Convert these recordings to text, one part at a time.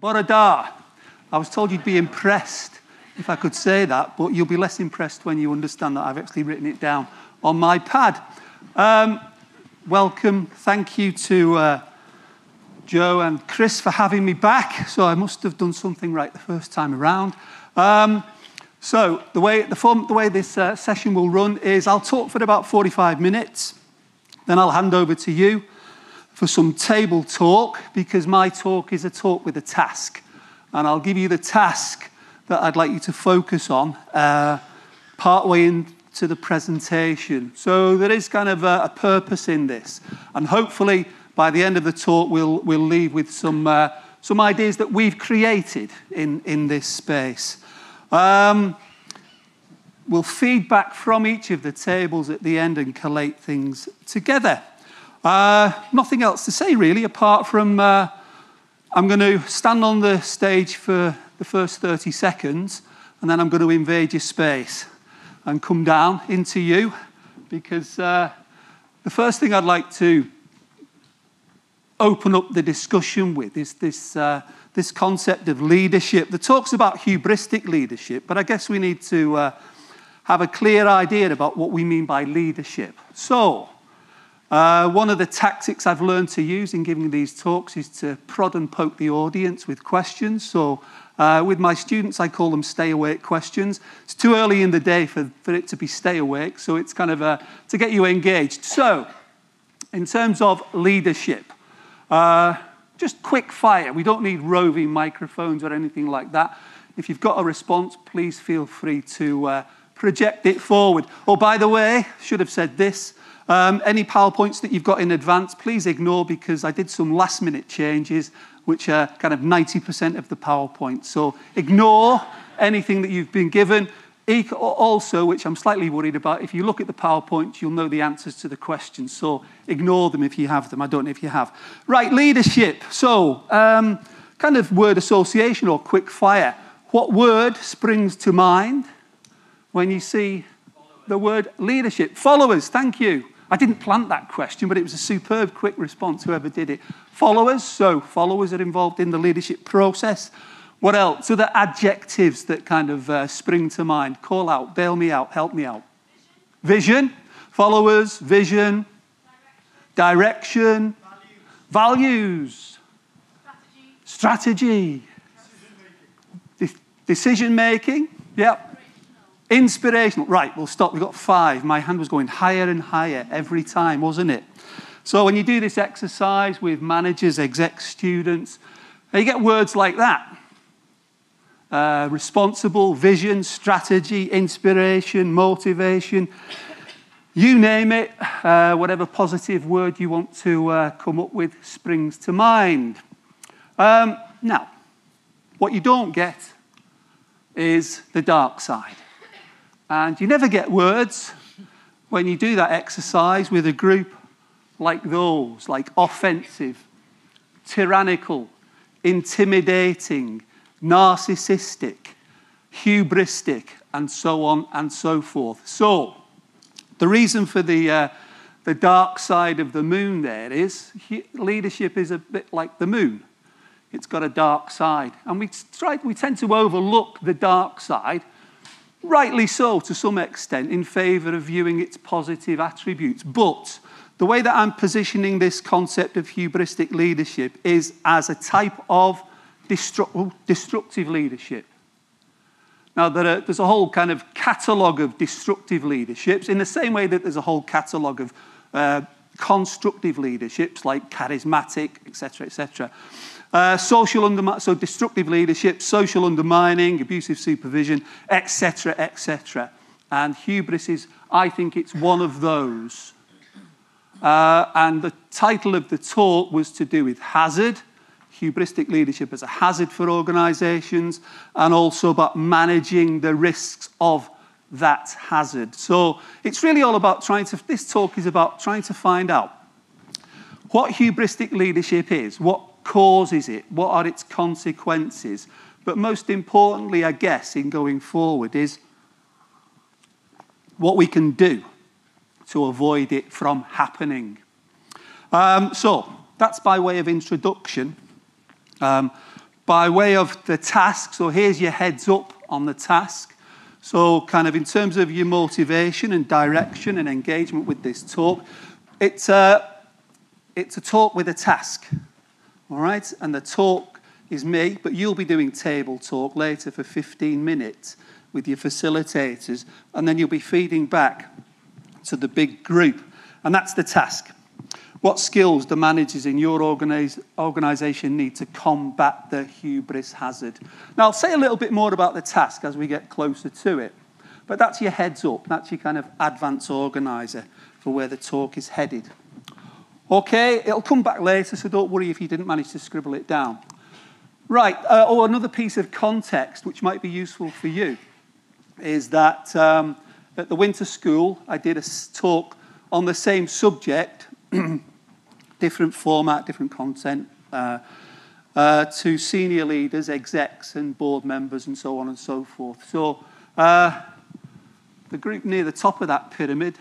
Borada. I was told you'd be impressed if I could say that, but you'll be less impressed when you understand that I've actually written it down on my pad. Um, welcome. Thank you to uh, Joe and Chris for having me back. So I must have done something right the first time around. Um, so the way, the, form, the way this uh, session will run is I'll talk for about 45 minutes, then I'll hand over to you for some table talk because my talk is a talk with a task. And I'll give you the task that I'd like you to focus on uh, partway into the presentation. So there is kind of a, a, purpose in this. And hopefully by the end of the talk, we'll, we'll leave with some, uh, some ideas that we've created in, in this space. Um, we'll feed back from each of the tables at the end and collate things together. Uh, nothing else to say, really, apart from uh, I'm going to stand on the stage for the first 30 seconds, and then I'm going to invade your space and come down into you, because uh, the first thing I'd like to open up the discussion with is this, uh, this concept of leadership that talks about hubristic leadership, but I guess we need to uh, have a clear idea about what we mean by leadership. So, uh, one of the tactics I've learned to use in giving these talks is to prod and poke the audience with questions. So, uh, with my students, I call them stay awake questions. It's too early in the day for, for it to be stay awake, so it's kind of to get you engaged. So, in terms of leadership, uh, just quick fire. We don't need roving microphones or anything like that. If you've got a response, please feel free to uh, project it forward. Oh, by the way, should have said this. Um, any PowerPoints that you've got in advance, please ignore because I did some last minute changes, which are kind of 90% of the PowerPoint. So ignore anything that you've been given. Also, which I'm slightly worried about, if you look at the PowerPoint, you'll know the answers to the questions. So ignore them if you have them. I don't know if you have. Right, leadership. So, um, kind of word association or quick fire. What word springs to mind when you see the word leadership? Followers, thank you. I didn't plant that question, but it was a superb, quick response, whoever did it. Followers, so followers are involved in the leadership process. What else? Other adjectives that kind of uh, spring to mind. Call out, bail me out, help me out. Vision, followers, vision, direction, values, strategy, decision making. Yep. Inspirational. Right, we'll stop. We've got five. My hand was going higher and higher every time, wasn't it? So when you do this exercise with managers, exec students, you get words like that. Uh, responsible, vision, strategy, inspiration, motivation. You name it, uh, whatever positive word you want to uh, come up with springs to mind. Um, now, what you don't get is the dark side. And you never get words when you do that exercise with a group like those, like offensive, tyrannical, intimidating, narcissistic, hubristic, and so on and so forth. So, the reason for the, uh, the dark side of the moon there is leadership is a bit like the moon. It's got a dark side. And we, try, we tend to overlook the dark side rightly so to some extent, in favour of viewing its positive attributes. But the way that I'm positioning this concept of hubristic leadership is as a type of destru- destructive leadership. Now, there are, there's a whole kind of catalogue of destructive leaderships, in the same way that there's a whole catalogue of uh, constructive leaderships, like charismatic, etc., etc. Uh, social undermining, so destructive leadership, social undermining, abusive supervision, etc., etc. And hubris is, I think it's one of those. Uh, and the title of the talk was to do with hazard, hubristic leadership as a hazard for organizations, and also about managing the risks of that hazard. So it's really all about trying to, this talk is about trying to find out what hubristic leadership is, what causes it? What are its consequences? But most importantly, I guess, in going forward, is what we can do to avoid it from happening. Um, so, that's by way of introduction. Um, by way of the task. So here's your heads up on the task. So, kind of in terms of your motivation and direction and engagement with this talk, it's a, it's a talk with a task. All right? And the talk is me, but you'll be doing table talk later for 15 minutes with your facilitators, and then you'll be feeding back to the big group. And that's the task. What skills do managers in your organisation need to combat the hubris hazard? Now, I'll say a little bit more about the task as we get closer to it, but that's your heads up. That's your kind of advance organiser for where the talk is headed. Okay, it'll come back later, so don't worry if you didn't manage to scribble it down. Right, uh, or oh, another piece of context which might be useful for you is that um, at the winter school I did a talk on the same subject, different format, different content, uh, uh, to senior leaders, execs, and board members, and so on and so forth. So uh, the group near the top of that pyramid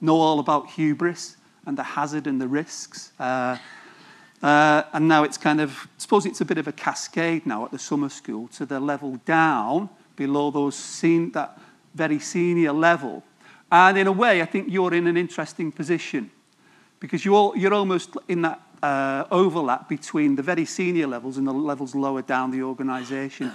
know all about hubris and the hazard and the risks. Uh, uh, and now it's kind of, I suppose it's a bit of a cascade now at the summer school to the level down below those sen- that very senior level. And in a way, I think you're in an interesting position because you're, you're almost in that uh, overlap between the very senior levels and the levels lower down the organisation.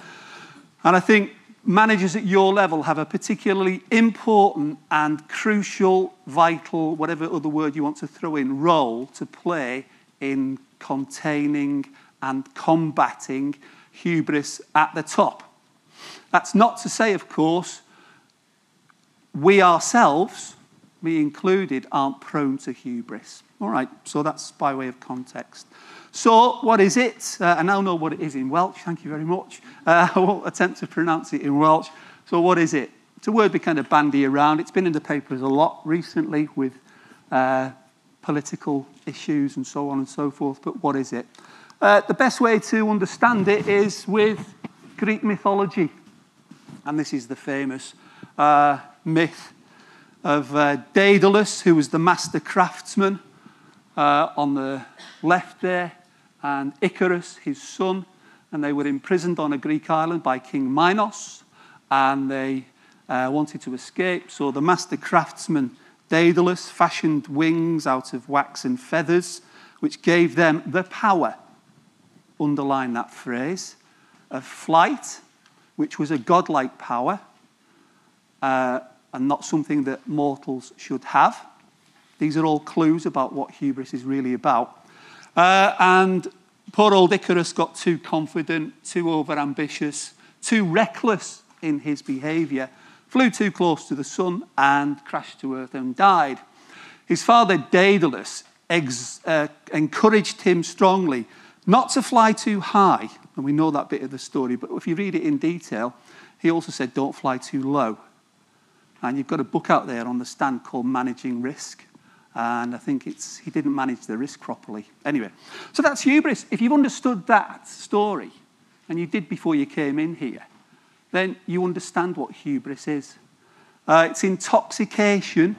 And I think managers at your level have a particularly important and crucial, vital, whatever other word you want to throw in, role to play in containing and combating hubris at the top. That's not to say, of course, we ourselves, me included, aren't prone to hubris. All right, so that's by way of context. So, what is it? Uh, I now know what it is in Welsh, thank you very much. Uh, I won't attempt to pronounce it in Welsh. So, what is it? It's a word we kind of bandy around. It's been in the papers a lot recently with uh, political issues and so on and so forth. But what is it? Uh, the best way to understand it is with Greek mythology. And this is the famous uh, myth of uh, Daedalus, who was the master craftsman on the left there and Icarus, his son, and they were imprisoned on a Greek island by King Minos, and they uh, wanted to escape. So the master craftsman Daedalus fashioned wings out of wax and feathers, which gave them the power, underline that phrase, of flight, which was a godlike power uh, and not something that mortals should have. These are all clues about what hubris is really about. Uh, and poor old Icarus got too confident, too overambitious, too reckless in his behavior, flew too close to the sun, and crashed to earth and died. His father Daedalus ex- uh, encouraged him strongly not to fly too high, and we know that bit of the story, but if you read it in detail, he also said, Don't fly too low. And you've got a book out there on the stand called Managing Risk. And I think it's, he didn't manage the risk properly. Anyway, so that's hubris. If you've understood that story, and you did before you came in here, then you understand what hubris is. Uh, it's intoxication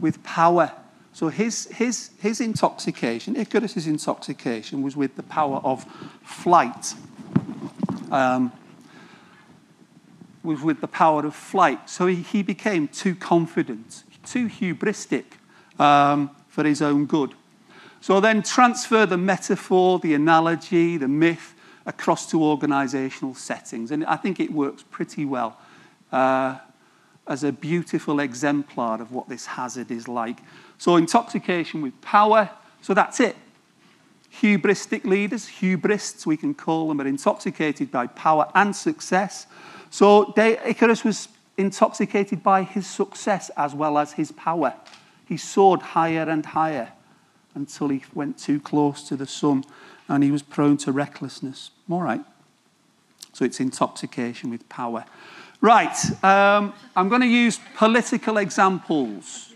with power. So his, his, his intoxication, Icarus' intoxication, was with the power of flight. Um, was with the power of flight. So he, he became too confident, too hubristic um, for his own good. So then transfer the metaphor, the analogy, the myth across to organizational settings. And I think it works pretty well uh, as a beautiful exemplar of what this hazard is like. So, intoxication with power, so that's it. Hubristic leaders, hubrists, we can call them, are intoxicated by power and success. So, Icarus was intoxicated by his success as well as his power he soared higher and higher until he went too close to the sun and he was prone to recklessness. All right. So it's intoxication with power. Right. Um, I'm going to use political examples.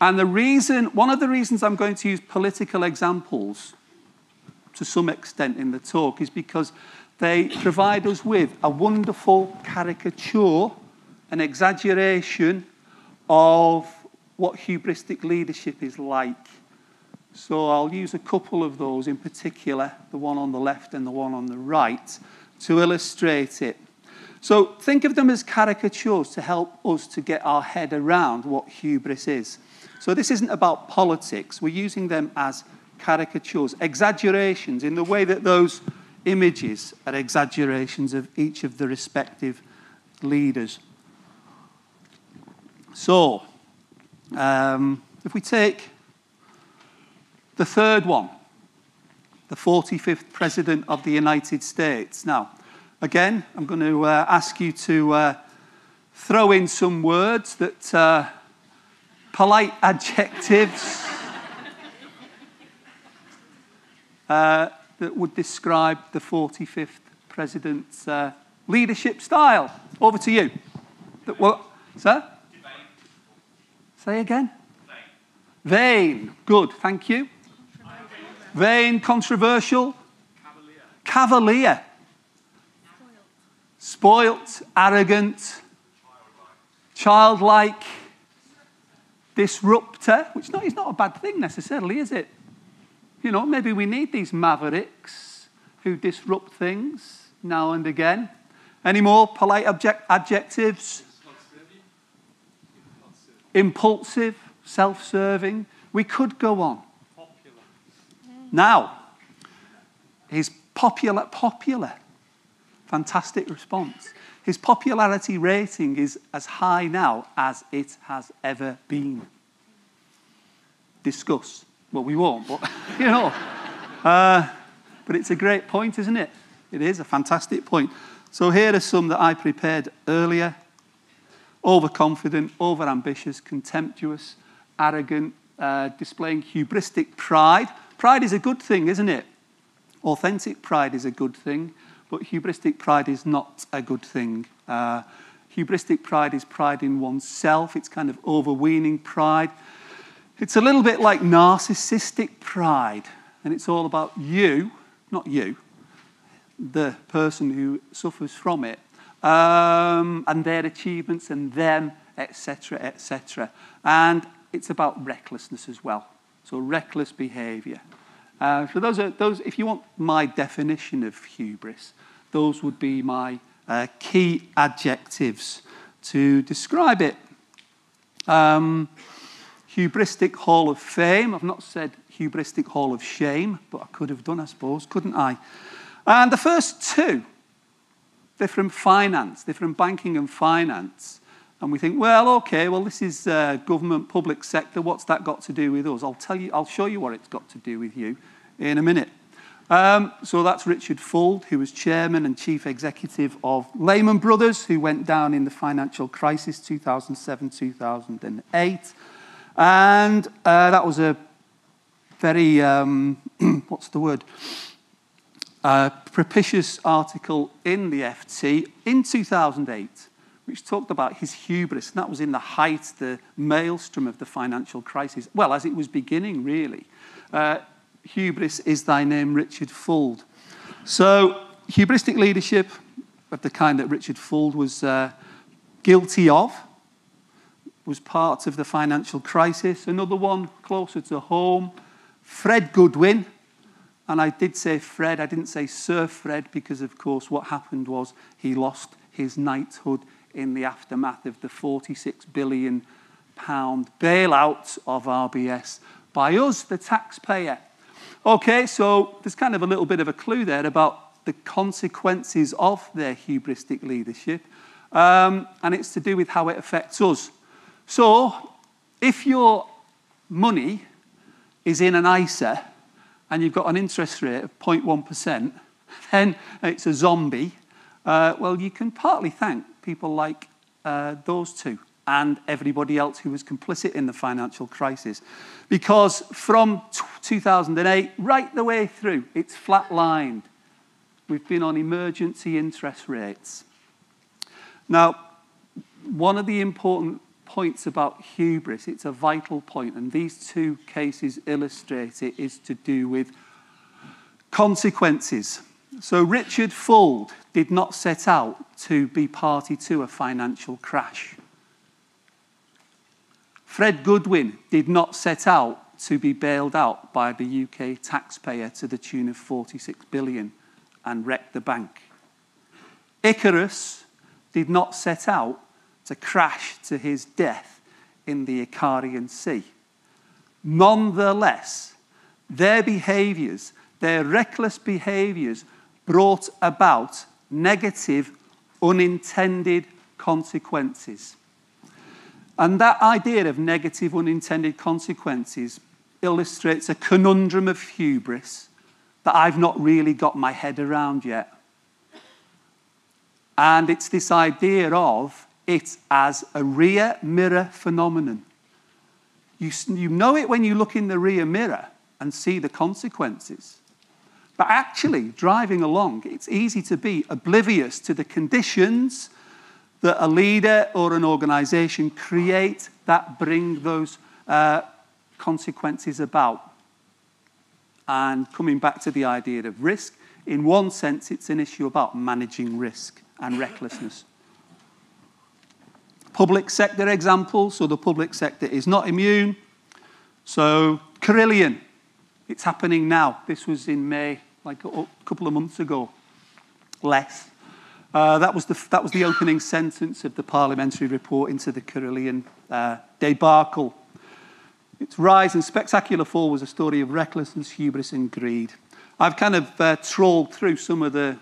And the reason, one of the reasons I'm going to use political examples to some extent in the talk is because they provide us with a wonderful caricature, an exaggeration of what hubristic leadership is like. So I'll use a couple of those in particular, the one on the left and the one on the right, to illustrate it. So think of them as caricatures to help us to get our head around what hubris is. So this isn't about politics. We're using them as caricatures, exaggerations in the way that those images are exaggerations of each of the respective leaders. So, um, if we take the third one, the 45th President of the United States. Now, again, I'm going to uh, ask you to uh, throw in some words that uh, polite adjectives uh, that would describe the 45th president's uh, leadership style. Over to you. What, sir? Say again. Vain. Vain. Good. Thank you. Vain. Controversial. Cavalier. Cavalier. Spoilt. Arrogant. Childlike. Disruptor, which not, is not a bad thing necessarily, is it? You know, maybe we need these mavericks who disrupt things now and again. Any more polite object- adjectives? Impulsive, self serving. We could go on. Popular. Now, his popular, popular. Fantastic response. His popularity rating is as high now as it has ever been. Discuss. Well, we won't, but you know. Uh, but it's a great point, isn't it? It is a fantastic point. So here are some that I prepared earlier overconfident, overambitious, contemptuous, arrogant, uh, displaying hubristic pride. Pride is a good thing, isn't it? Authentic pride is a good thing, but hubristic pride is not a good thing. Uh, hubristic pride is pride in oneself, it's kind of overweening pride. It's a little bit like narcissistic pride, and it's all about you, not you, the person who suffers from it, um, and their achievements and them, etc., etc. And it's about recklessness as well. So reckless behaviour. Uh, so those are those. If you want my definition of hubris, those would be my uh, key adjectives to describe it. Um, hubristic hall of fame. I've not said hubristic hall of shame, but I could have done, I suppose, couldn't I? And the first two, they're from finance, they're from banking and finance. And we think, well, okay, well, this is uh, government, public sector. What's that got to do with us? I'll tell you, I'll show you what it's got to do with you in a minute. Um, so that's Richard Fuld, who was chairman and chief executive of Lehman Brothers, who went down in the financial crisis 2007 2008. And uh, that was a very, um, what's the word? Propitious article in the FT in 2008, which talked about his hubris. And that was in the height, the maelstrom of the financial crisis. Well, as it was beginning, really. Uh, hubris is thy name, Richard Fuld. So, hubristic leadership of the kind that Richard Fuld was uh, guilty of was part of the financial crisis. Another one closer to home, Fred Goodwin. And I did say Fred, I didn't say Sir Fred, because of course what happened was he lost his knighthood in the aftermath of the 46 billion pound bailout of RBS by us, the taxpayer. Okay, so there's kind of a little bit of a clue there about the consequences of their hubristic leadership, um, and it's to do with how it affects us. So, if your money is in an ISA and you've got an interest rate of 0.1%, then it's a zombie. Uh, well, you can partly thank people like uh, those two and everybody else who was complicit in the financial crisis. Because from 2008 right the way through, it's flatlined. We've been on emergency interest rates. Now, one of the important points about hubris, it's a vital point, and these two cases illustrate it, is to do with consequences. So, Richard Fuld did not set out to be party to a financial crash. Fred Goodwin did not set out to be bailed out by the UK taxpayer to the tune of 46 billion and wreck the bank. Icarus did not set out to crash to his death in the Icarian Sea. Nonetheless, their behaviors, their reckless behaviors, brought about negative, unintended consequences. And that idea of negative, unintended consequences illustrates a conundrum of hubris that I've not really got my head around yet. And it's this idea of it as a rear mirror phenomenon. You, you know it when you look in the rear mirror and see the consequences. But actually, driving along, it's easy to be oblivious to the conditions that a leader or an organization create that bring those uh, consequences about. And coming back to the idea of risk, in one sense, it's an issue about managing risk and recklessness. Public sector example so the public sector is not immune. So, Carillion, it's happening now. This was in May, like a couple of months ago, less. Uh, that, was the, that was the opening sentence of the parliamentary report into the Carillion uh, debacle. Its rise and spectacular fall was a story of recklessness, hubris, and greed. I've kind of uh, trawled through some of the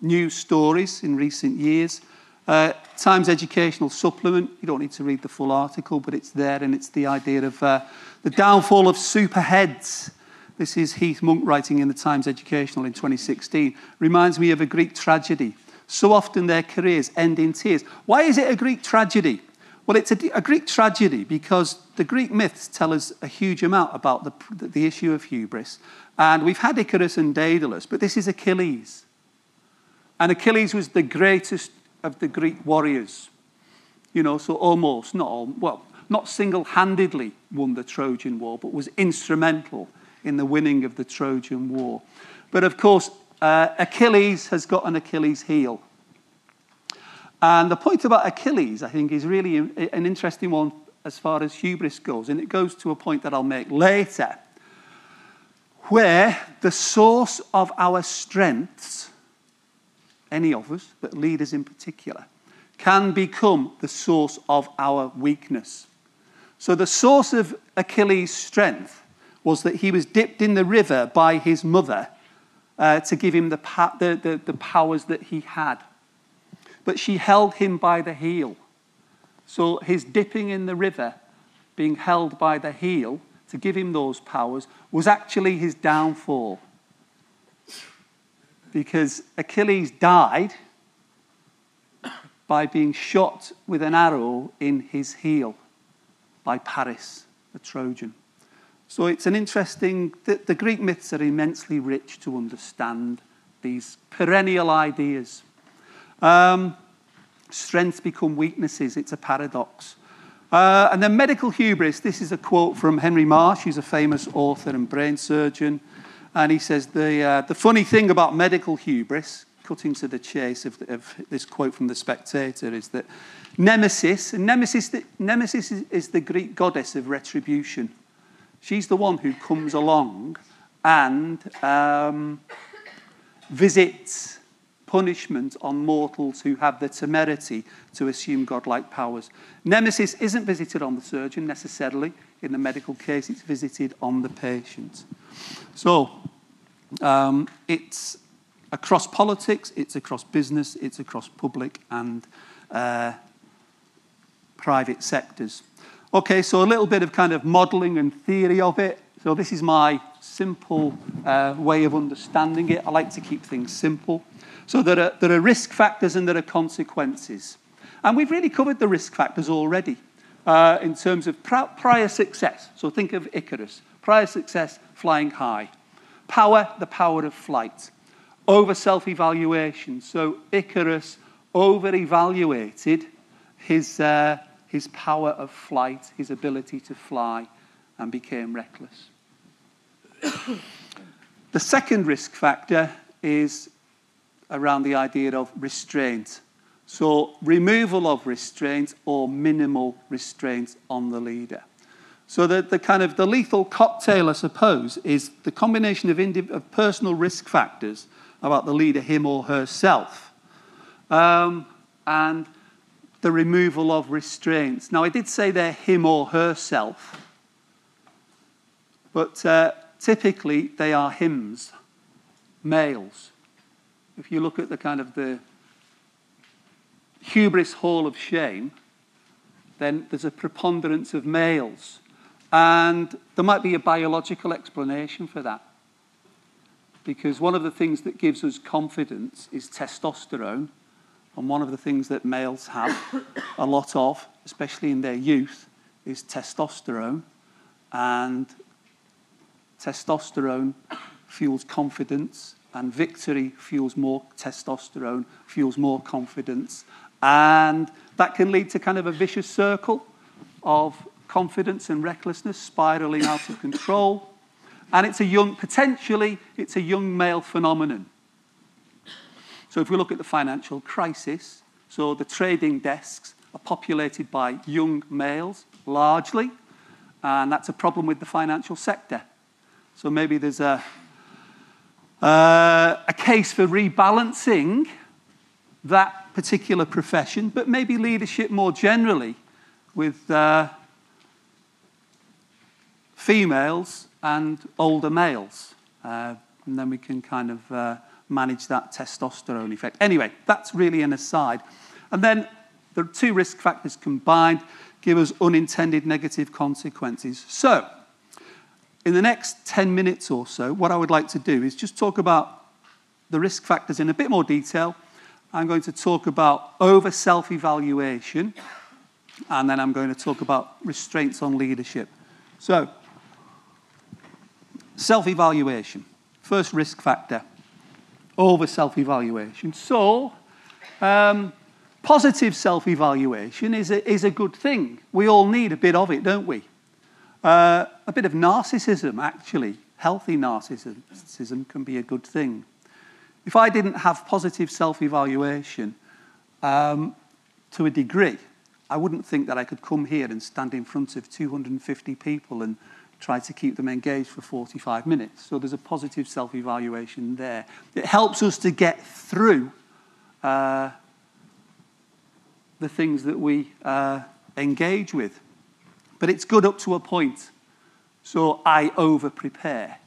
news stories in recent years. Uh, Times Educational Supplement, you don't need to read the full article, but it's there, and it's the idea of uh, the downfall of superheads. This is Heath Monk writing in the Times Educational in 2016. Reminds me of a Greek tragedy. So often their careers end in tears. Why is it a Greek tragedy? Well, it's a, a Greek tragedy because the Greek myths tell us a huge amount about the, the issue of hubris. And we've had Icarus and Daedalus, but this is Achilles. And Achilles was the greatest of the Greek warriors. You know, so almost, not all, well, not single handedly won the Trojan War, but was instrumental in the winning of the Trojan War. But of course, uh, Achilles has got an Achilles heel. And the point about Achilles, I think, is really an interesting one as far as hubris goes. And it goes to a point that I'll make later, where the source of our strengths, any of us, but leaders in particular, can become the source of our weakness. So the source of Achilles' strength was that he was dipped in the river by his mother uh, to give him the, the, the, the powers that he had. But she held him by the heel. So his dipping in the river, being held by the heel to give him those powers, was actually his downfall. Because Achilles died by being shot with an arrow in his heel by Paris, a Trojan. So it's an interesting, the, the Greek myths are immensely rich to understand these perennial ideas. Um, strengths become weaknesses, it's a paradox. Uh, and then medical hubris. This is a quote from Henry Marsh, who's a famous author and brain surgeon. And he says the, uh, the funny thing about medical hubris, cutting to the chase of, of this quote from The Spectator, is that Nemesis, and Nemesis, Nemesis is, is the Greek goddess of retribution. She's the one who comes along and um, visits punishment on mortals who have the temerity to assume godlike powers. Nemesis isn't visited on the surgeon necessarily. In the medical case, it's visited on the patient. So um, it's across politics, it's across business, it's across public and uh, private sectors. Okay, so a little bit of kind of modeling and theory of it. So this is my simple uh, way of understanding it. I like to keep things simple. So there are, there are risk factors and there are consequences. And we've really covered the risk factors already uh, in terms of prior success. So think of Icarus. Prior success, flying high. Power, the power of flight. Over self evaluation. So Icarus over evaluated his, uh, his power of flight, his ability to fly, and became reckless. the second risk factor is around the idea of restraint. So, removal of restraint or minimal restraint on the leader. So the, the kind of the lethal cocktail, I suppose, is the combination of, indiv- of personal risk factors about the leader, him or herself, um, and the removal of restraints. Now, I did say they're him or herself, but uh, typically they are hymns, males. If you look at the kind of the hubris hall of shame, then there's a preponderance of males. And there might be a biological explanation for that. Because one of the things that gives us confidence is testosterone. And one of the things that males have a lot of, especially in their youth, is testosterone. And testosterone fuels confidence, and victory fuels more testosterone, fuels more confidence. And that can lead to kind of a vicious circle of confidence and recklessness spiraling out of control. And it's a young, potentially, it's a young male phenomenon. So if we look at the financial crisis, so the trading desks are populated by young males largely, and that's a problem with the financial sector. So maybe there's a, uh, a case for rebalancing that particular profession, but maybe leadership more generally with uh, females and older males. Uh, and then we can kind of uh, manage that testosterone effect. Anyway, that's really an aside. And then the two risk factors combined give us unintended negative consequences. So, in the next 10 minutes or so, what I would like to do is just talk about the risk factors in a bit more detail. I'm going to talk about over self evaluation, and then I'm going to talk about restraints on leadership. So, self evaluation, first risk factor, over self evaluation. So, um, positive self evaluation is a, is a good thing. We all need a bit of it, don't we? Uh, a bit of narcissism, actually, healthy narcissism can be a good thing. If I didn't have positive self evaluation um, to a degree, I wouldn't think that I could come here and stand in front of 250 people and try to keep them engaged for 45 minutes. So there's a positive self evaluation there. It helps us to get through uh, the things that we uh, engage with. But it's good up to a point. So I over prepare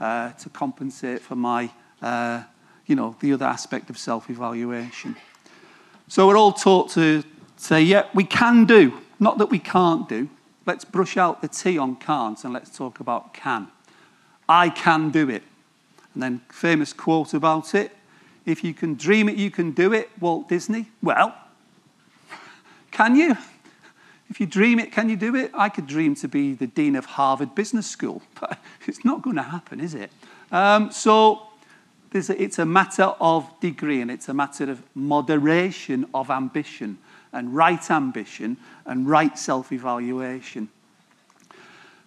uh, to compensate for my, uh, you know, the other aspect of self evaluation. So we're all taught to say, yeah, we can do, not that we can't do. Let's brush out the T on can't and let's talk about can. I can do it. And then, famous quote about it if you can dream it, you can do it, Walt Disney. Well, can you? If you dream it, can you do it? I could dream to be the dean of Harvard Business School, but it's not going to happen, is it? Um, so a, it's a matter of degree and it's a matter of moderation of ambition and right ambition and right self evaluation.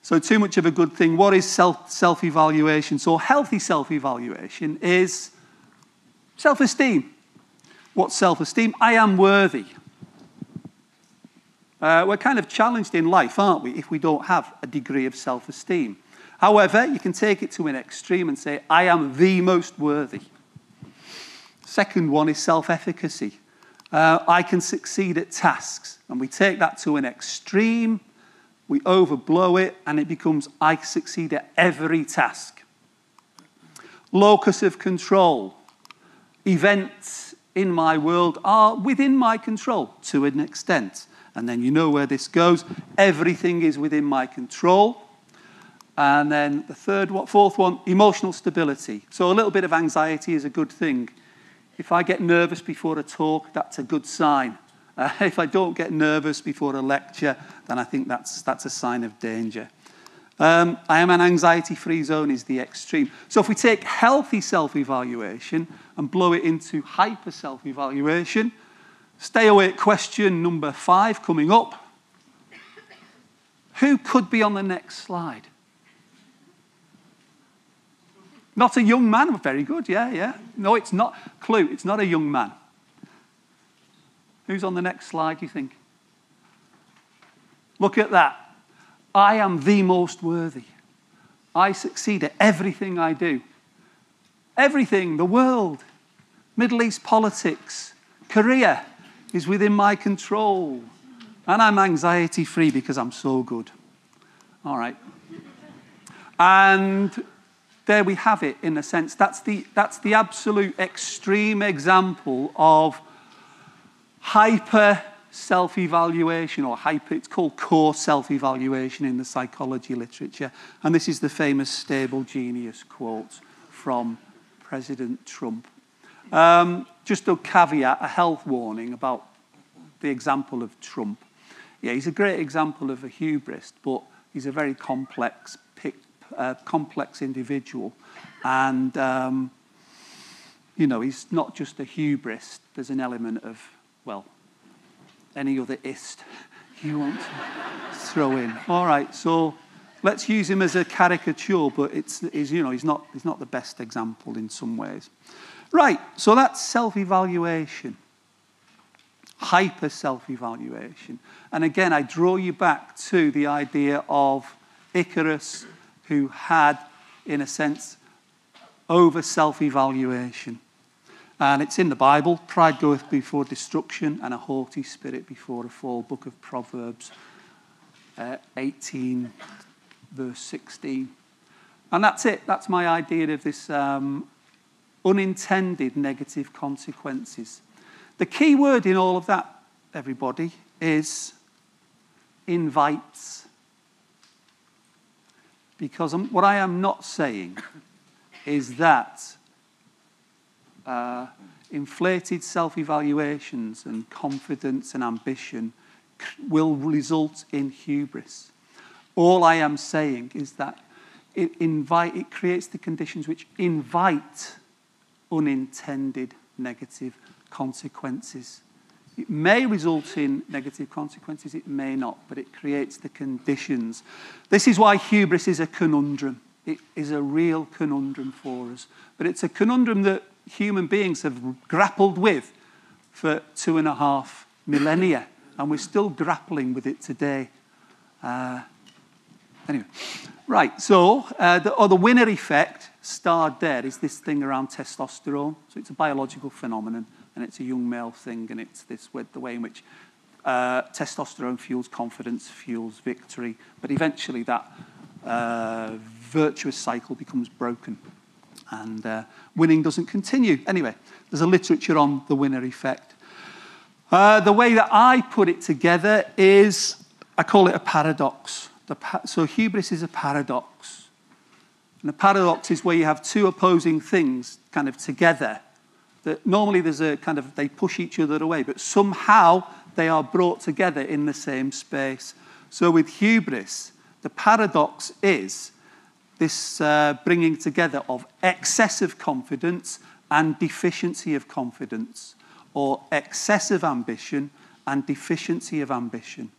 So, too much of a good thing. What is self evaluation? So, healthy self evaluation is self esteem. What's self esteem? I am worthy. Uh, we're kind of challenged in life, aren't we, if we don't have a degree of self esteem. However, you can take it to an extreme and say, I am the most worthy. Second one is self efficacy. Uh, I can succeed at tasks. And we take that to an extreme, we overblow it, and it becomes I succeed at every task. Locus of control. Events in my world are within my control to an extent. And then you know where this goes. Everything is within my control. And then the third one, fourth one, emotional stability. So a little bit of anxiety is a good thing. If I get nervous before a talk, that's a good sign. Uh, if I don't get nervous before a lecture, then I think that's, that's a sign of danger. Um, I am an anxiety free zone, is the extreme. So if we take healthy self evaluation and blow it into hyper self evaluation, Stay awake question number five coming up. Who could be on the next slide? Not a young man. Very good. Yeah, yeah. No, it's not. Clue, it's not a young man. Who's on the next slide, you think? Look at that. I am the most worthy. I succeed at everything I do. Everything, the world, Middle East politics, career is within my control. And I'm anxiety free because I'm so good. All right. And there we have it, in a sense. That's the, that's the absolute extreme example of hyper self evaluation, or hyper, it's called core self evaluation in the psychology literature. And this is the famous stable genius quote from President Trump. Um, just a caveat, a health warning about the example of Trump. Yeah, he's a great example of a hubris, but he's a very complex, uh, complex individual. And, um, you know, he's not just a hubris, there's an element of, well, any other ist you want to throw in. All right, so let's use him as a caricature, but it's, he's, you know, he's, not, he's not the best example in some ways. Right, so that's self evaluation, hyper self evaluation. And again, I draw you back to the idea of Icarus, who had, in a sense, over self evaluation. And it's in the Bible pride goeth before destruction, and a haughty spirit before a fall. Book of Proverbs uh, 18, verse 16. And that's it. That's my idea of this um, unintended negative consequences. The key word in all of that, everybody, is invites. Because what I am not saying is that uh, inflated self evaluations and confidence and ambition will result in hubris. All I am saying is that it, invite, it creates the conditions which invite unintended negative consequences. It may result in negative consequences, it may not, but it creates the conditions. This is why hubris is a conundrum. It is a real conundrum for us. But it's a conundrum that human beings have grappled with for two and a half millennia, and we're still grappling with it today. Uh, anyway, right, so uh, the, or the winner effect, starred there, is this thing around testosterone. So it's a biological phenomenon and it's a young male thing, and it's this the way in which uh, testosterone fuels confidence, fuels victory, but eventually that uh, virtuous cycle becomes broken, and uh, winning doesn't continue. Anyway, there's a literature on the winner effect. Uh, the way that I put it together is I call it a paradox. Pa- so hubris is a paradox. And a paradox is where you have two opposing things kind of together that normally there's a kind of, they push each other away, but somehow they are brought together in the same space. So with hubris, the paradox is this uh, bringing together of excessive confidence and deficiency of confidence, or excessive ambition and deficiency of ambition.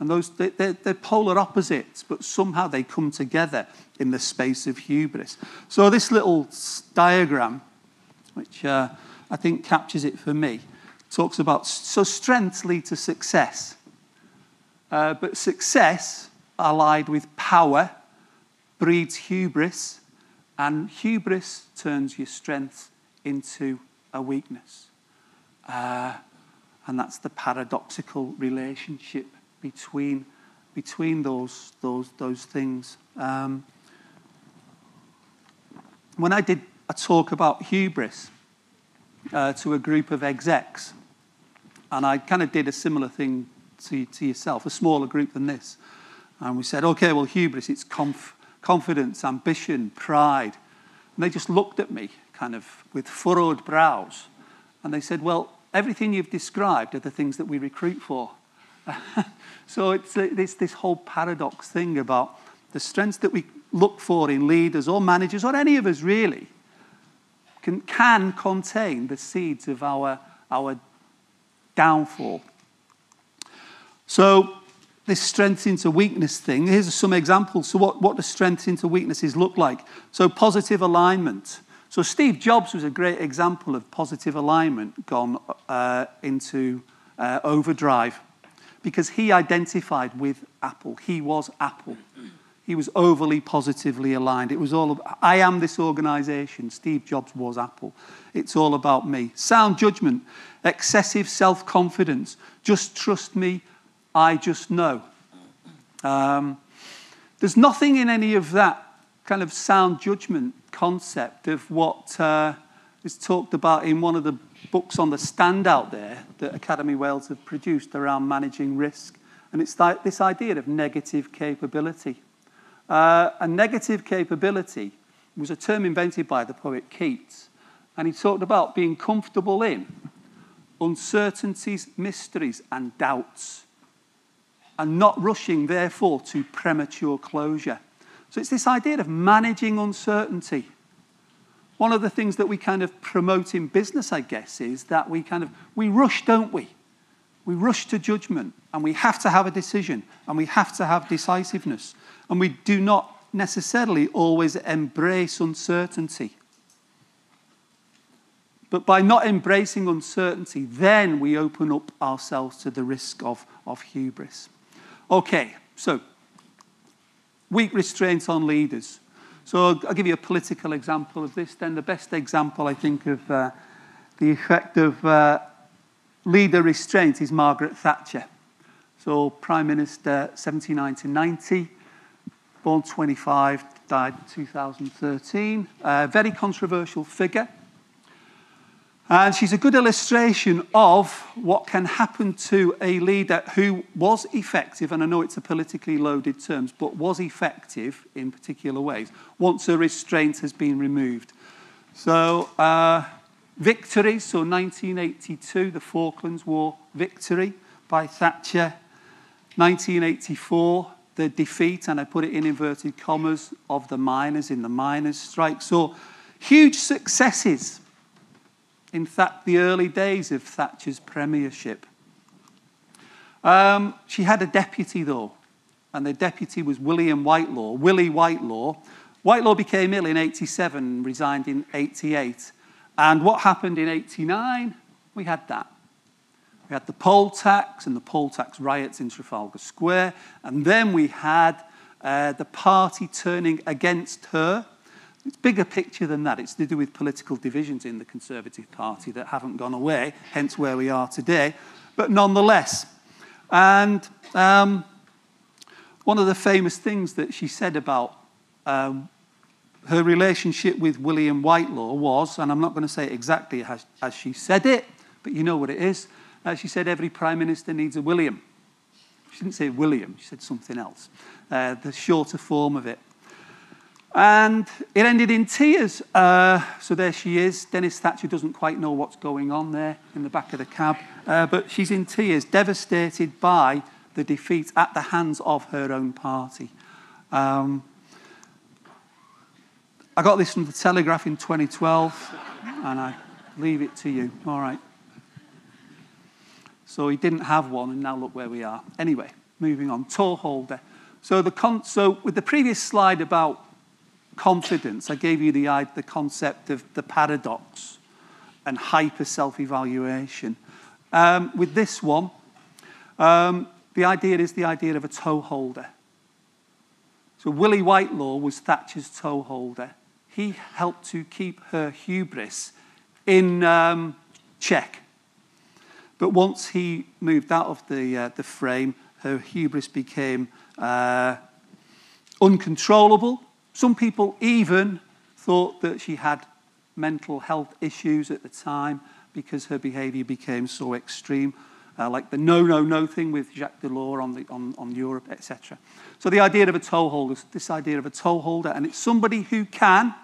And those, they're, they're, polar opposites, but somehow they come together in the space of hubris. So, this little diagram which uh, I think captures it for me. Talks about so strengths lead to success, uh, but success allied with power breeds hubris, and hubris turns your strength into a weakness. Uh, and that's the paradoxical relationship between, between those, those, those things. Um, when I did a talk about hubris uh, to a group of execs. And I kind of did a similar thing to, to yourself, a smaller group than this. And we said, okay, well, hubris, it's conf- confidence, ambition, pride. And they just looked at me kind of with furrowed brows. And they said, well, everything you've described are the things that we recruit for. so it's this, this whole paradox thing about the strengths that we look for in leaders or managers or any of us really can, can contain the seeds of our, our downfall. So, this strength into weakness thing, here's some examples. So, what, what does strength into weaknesses look like? So, positive alignment. So, Steve Jobs was a great example of positive alignment gone uh, into uh, overdrive. because he identified with Apple. He was Apple. He was overly positively aligned. It was all about, I am this organization. Steve Jobs was Apple. It's all about me. Sound judgment, excessive self confidence. Just trust me, I just know. Um, there's nothing in any of that kind of sound judgment concept of what uh, is talked about in one of the books on the standout there that Academi Wales have produced around managing risk. And it's like this idea of negative capability. Uh, negative capability was a term invented by the poet Keats. And he talked about being comfortable in uncertainties, mysteries, and doubts, and not rushing, therefore, to premature closure. So it's this idea of managing uncertainty. One of the things that we kind of promote in business, I guess, is that we kind of we rush, don't we? We rush to judgment, and we have to have a decision, and we have to have decisiveness, and we do not necessarily always embrace uncertainty. But by not embracing uncertainty, then we open up ourselves to the risk of, of hubris. Okay, so weak restraints on leaders. So I'll give you a political example of this. Then the best example, I think, of uh, the effect of uh, leader restraint is Margaret Thatcher. So Prime Minister 79 to 90, born 25, died 2013. A very controversial figure. And she's a good illustration of what can happen to a leader who was effective, and I know it's a politically loaded term, but was effective in particular ways once a restraint has been removed. So, uh, victory, so 1982, the Falklands War victory by Thatcher. 1984, the defeat, and I put it in inverted commas, of the miners in the miners' strike. So, huge successes in fact, the early days of Thatcher's premiership. Um, she had a deputy, though, and the deputy was William Whitelaw. Willie Whitelaw. Whitelaw became ill in 87, resigned in 88. And what happened in 89? We had that. We had the poll tax and the poll tax riots in Trafalgar Square. And then we had uh, the party turning against her it's bigger picture than that. It's to do with political divisions in the Conservative Party that haven't gone away, hence where we are today. But nonetheless, and um, one of the famous things that she said about um, her relationship with William Whitelaw was, and I'm not going to say exactly as, as she said it, but you know what it is. Uh, she said every prime minister needs a William. She didn't say William, she said something else, uh, the shorter form of it. And it ended in tears. Uh, so there she is. Dennis Thatcher doesn't quite know what's going on there in the back of the cab, uh, but she's in tears, devastated by the defeat at the hands of her own party. Um, I got this from the Telegraph in 2012, and I leave it to you. All right. So he didn't have one, and now look where we are. Anyway, moving on. Toe holder. So, the con- so with the previous slide about confidence. I gave you the, the concept of the paradox and hyper self evaluation. Um, with this one, um, the idea is the idea of a toe holder. So, Willie Whitelaw was Thatcher's toe holder. He helped to keep her hubris in um, check. But once he moved out of the, uh, the frame, her hubris became uh, uncontrollable some people even thought that she had mental health issues at the time because her behaviour became so extreme, uh, like the no, no, no thing with Jacques Delors on, the, on, on Europe, etc. So the idea of a toe holder, this idea of a toe holder, and it's somebody who can,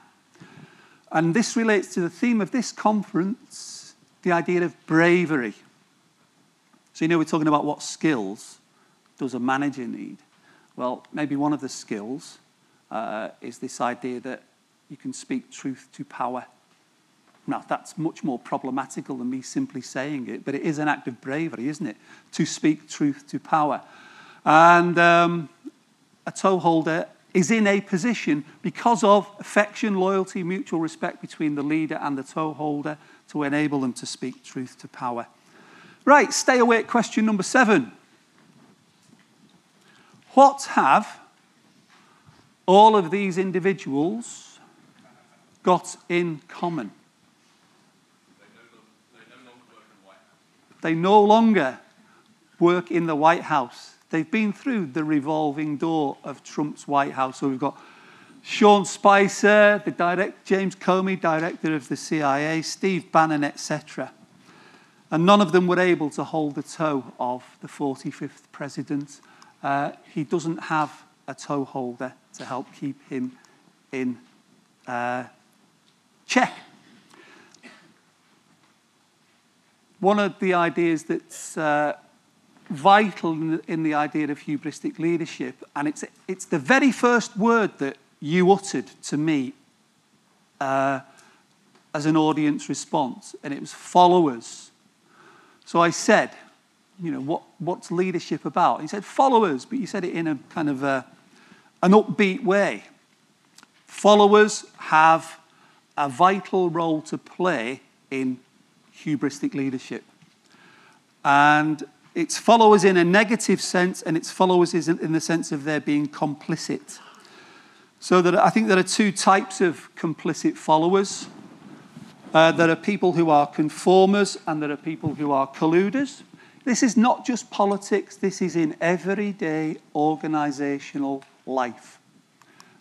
and this relates to the theme of this conference, the idea of bravery. So you know we're talking about what skills does a manager need? Well, maybe one of the skills uh, is this idea that you can speak truth to power. Now, that's much more problematical than me simply saying it, but it is an act of bravery, isn't it? To speak truth to power. And um, a toe holder is in a position because of affection, loyalty, mutual respect between the leader and the toe holder to enable them to speak truth to power. Right, stay awake question number seven. What have all of these individuals got in common? They no longer work in the White House. They've been through the revolving door of Trump's White House. So we've got Sean Spicer, the direct, James Comey, director of the CIA, Steve Bannon, etc. And none of them were able to hold the toe of the 45th president. Uh, he doesn't have a toe holder to help keep him in uh, check. One of the ideas that's uh, vital in the, in the, idea of hubristic leadership, and it's, it's the very first word that you uttered to me uh, as an audience response, and it was followers. So I said, you know, what, what's leadership about? He said, followers, but you said it in a kind of a, an upbeat way. Followers have a vital role to play in hubristic leadership. And it's followers in a negative sense, and it's followers in the sense of their being complicit. So that I think there are two types of complicit followers. Uh, there are people who are conformers, and there are people who are colluders. This is not just politics, this is in everyday organizational life.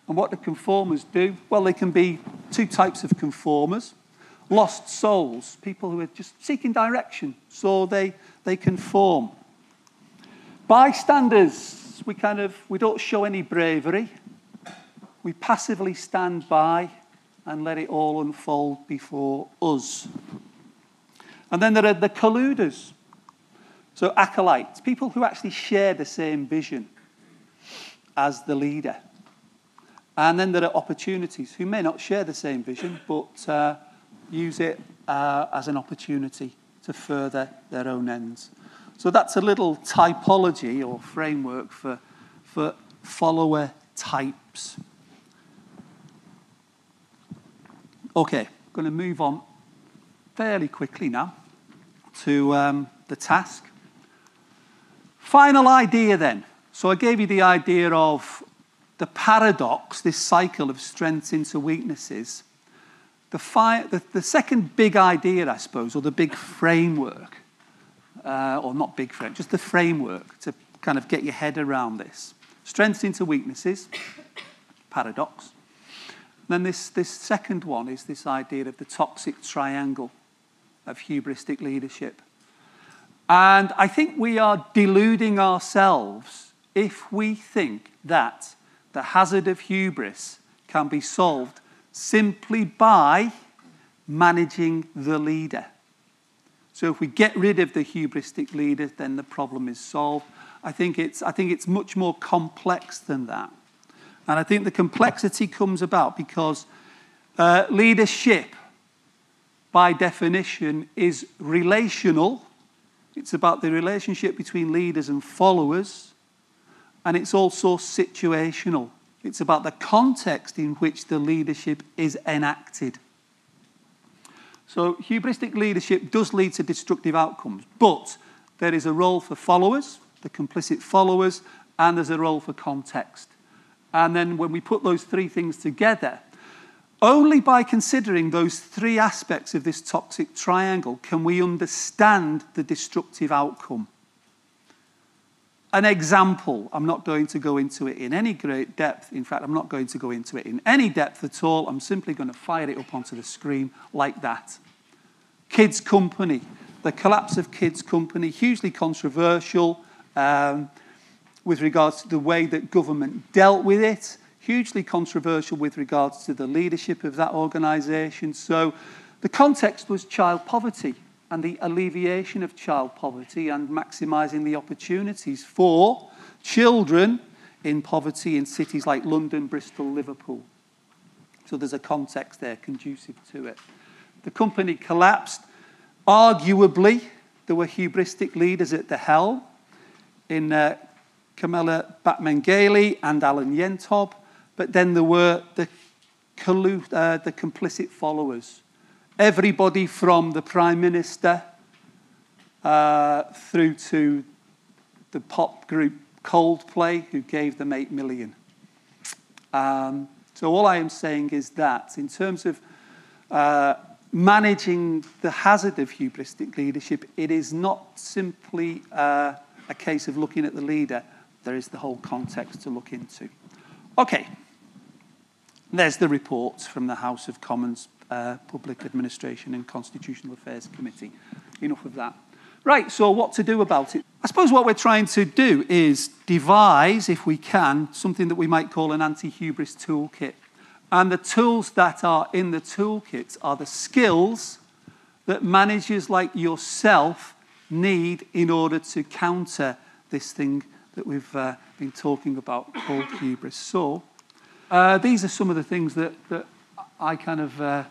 And what do conformers do? Well, they can be two types of conformers lost souls, people who are just seeking direction, so they, they conform. Bystanders, we kind of we don't show any bravery. We passively stand by and let it all unfold before us. And then there are the colluders, so acolytes, people who actually share the same vision as the leader. And then there are opportunities who may not share the same vision, but uh, use it uh, as an opportunity to further their own ends. So that's a little typology or framework for, for follower types. Okay, I'm going to move on fairly quickly now to um, the task. Final idea then. So I gave you the idea of the paradox, this cycle of strengths into weaknesses the, fi- the, the, second big idea, I suppose, or the big framework, uh, or not big frame, just the framework to kind of get your head around this. Strengths into weaknesses, paradox. And then this, this second one is this idea of the toxic triangle of hubristic leadership. And I think we are deluding ourselves if we think that the hazard of hubris can be solved simply by managing the leader. So if we get rid of the hubristic leader, then the problem is solved. I think it's, I think it's much more complex than that. And I think the complexity comes about because uh, leadership, by definition, is relational. It's about the relationship between leaders and followers, and it's also situational. It's about the context in which the leadership is enacted. So, hubristic leadership does lead to destructive outcomes, but there is a role for followers, the complicit followers, and there's a role for context. And then when we put those three things together, only by considering those three aspects of this toxic triangle can we understand the destructive outcome an example. I'm not going to go into it in any great depth. In fact, I'm not going to go into it in any depth at all. I'm simply going to fire it up onto the screen like that. Kids Company. The collapse of Kids Company, hugely controversial um, with regards to the way that government dealt with it, hugely controversial with regards to the leadership of that organisation. So the context was child poverty and the alleviation of child poverty and maximising the opportunities for children in poverty in cities like London, Bristol, Liverpool. So there's a context there conducive to it. The company collapsed. Arguably, there were hubristic leaders at the helm in uh, Camilla Batmanghelidj and Alan Yentob, but then there were the, uh, the complicit followers everybody from the Prime Minister uh, through to the pop group Coldplay, who gave them 8 million. Um, so all I am saying is that in terms of uh, managing the hazard of hubristic leadership, it is not simply uh, a case of looking at the leader, there is the whole context to look into. Okay, there's the reports from the House of Commons uh, Public Administration and Constitutional Affairs Committee. Enough of that. Right, so what to do about it? I suppose what we're trying to do is devise, if we can, something that we might call an anti hubris toolkit. And the tools that are in the toolkit are the skills that managers like yourself need in order to counter this thing that we've uh, been talking about called hubris. So, uh, these are some of the things that, that I kind of uh,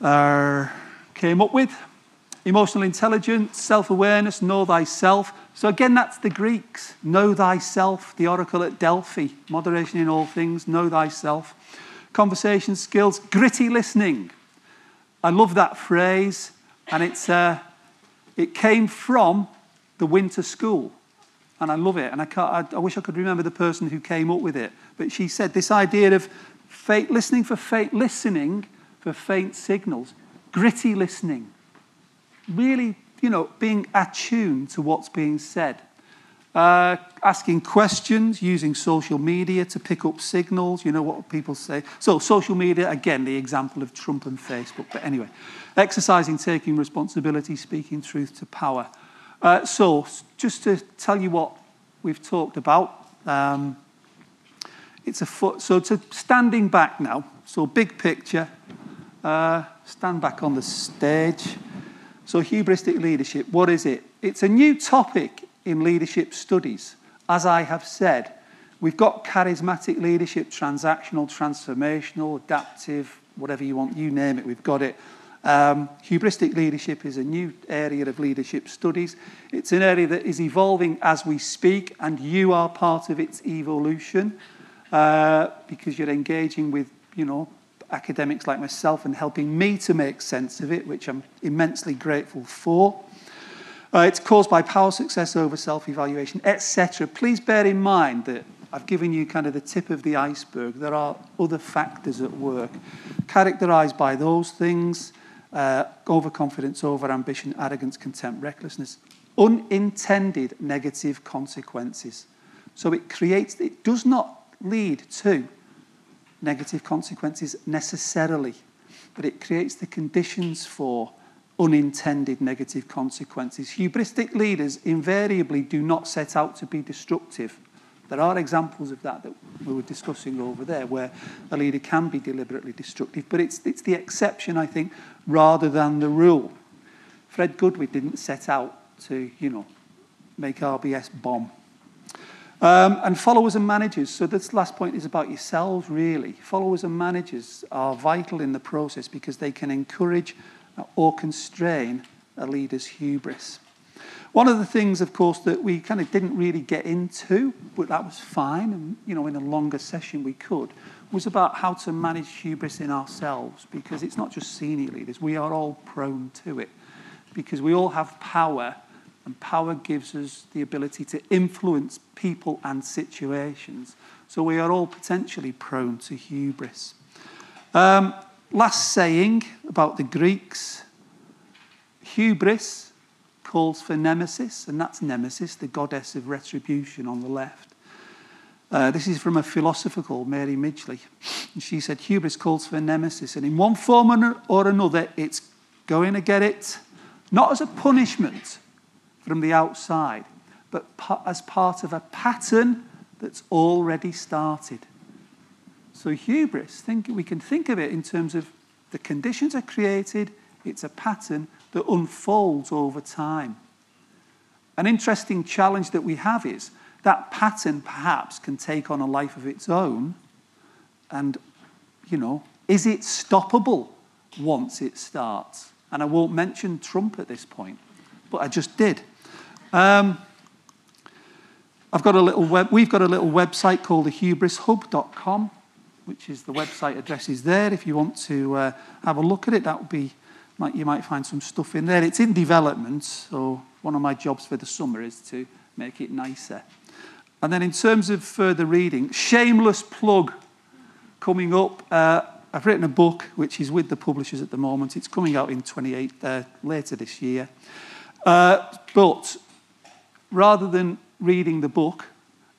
uh came up with emotional intelligence, self awareness, know thyself. So, again, that's the Greeks. Know thyself, the oracle at Delphi, moderation in all things, know thyself. Conversation skills, gritty listening. I love that phrase, and it's, uh, it came from the winter school. And I love it. And I, I, I wish I could remember the person who came up with it. But she said this idea of faint, listening for faint, listening for faint signals, gritty listening really, you know, being attuned to what's being said. Uh, asking questions, using social media to pick up signals, you know what people say. So, social media, again, the example of Trump and Facebook. But anyway, exercising, taking responsibility, speaking truth to power. Uh, so, just to tell you what we've talked about, um, it's a foot. So, to standing back now, so big picture, uh, stand back on the stage. So, hubristic leadership, what is it? It's a new topic in leadership studies. As I have said, we've got charismatic leadership, transactional, transformational, adaptive, whatever you want, you name it, we've got it. Um, hubristic leadership is a new area of leadership studies. It's an area that is evolving as we speak, and you are part of its evolution uh, because you're engaging with, you know, academics like myself and helping me to make sense of it, which I'm immensely grateful for. Uh, it's caused by power success over self evaluation, etc. Please bear in mind that I've given you kind of the tip of the iceberg. There are other factors at work, characterized by those things uh, overconfidence, over ambition, arrogance, contempt, recklessness, unintended negative consequences. So it creates, it does not lead to negative consequences necessarily, but it creates the conditions for unintended negative consequences. Hubristic leaders invariably do not set out to be destructive. There are examples of that that we were discussing over there where a leader can be deliberately destructive, but it's, it's the exception, I think, rather than the rule. Fred Goodwin didn't set out to, you know, make RBS bomb. Um, and followers and managers. So this last point is about yourselves, really. Followers and managers are vital in the process because they can encourage or constrain a leader's hubris. One of the things, of course, that we kind of didn't really get into, but that was fine, and you know, in a longer session we could, was about how to manage hubris in ourselves, because it's not just senior leaders; we are all prone to it, because we all have power and power gives us the ability to influence people and situations. So we are all potentially prone to hubris. Um, last saying about the Greeks hubris calls for nemesis, and that's Nemesis, the goddess of retribution on the left. Uh, this is from a philosopher called Mary Midgley. And she said, Hubris calls for nemesis, and in one form or another, it's going to get it, not as a punishment, from the outside, but as part of a pattern that's already started. So, hubris, think, we can think of it in terms of the conditions are created, it's a pattern that unfolds over time. An interesting challenge that we have is that pattern perhaps can take on a life of its own. And, you know, is it stoppable once it starts? And I won't mention Trump at this point, but I just did. Um, I've got a little web, we've got a little website called thehubrishub.com, which is the website address is there. If you want to uh, have a look at it, that would be, might, you might find some stuff in there. It's in development, so one of my jobs for the summer is to make it nicer. And then in terms of further reading, shameless plug coming up. Uh, I've written a book which is with the publishers at the moment. It's coming out in 28 uh, later this year. Uh, but rather than reading the book,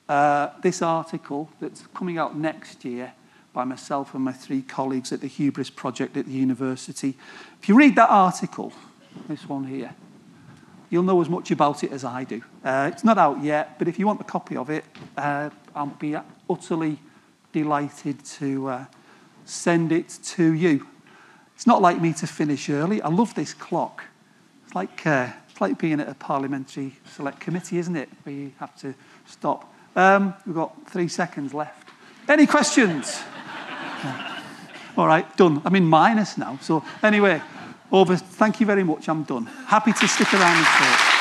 uh, this article that's coming out next year by myself and my three colleagues at the Hubris Project at the university. If you read that article, this one here, you'll know as much about it as I do. Uh, it's not out yet, but if you want a copy of it, uh, I'll be utterly delighted to uh, send it to you. It's not like me to finish early. I love this clock. It's like, uh, it's like being at a parliamentary select committee, isn't it? Where you have to stop. Um, we've got three seconds left. Any questions? All right, done. I'm in minus now. So, anyway, over. Thank you very much. I'm done. Happy to stick around and talk.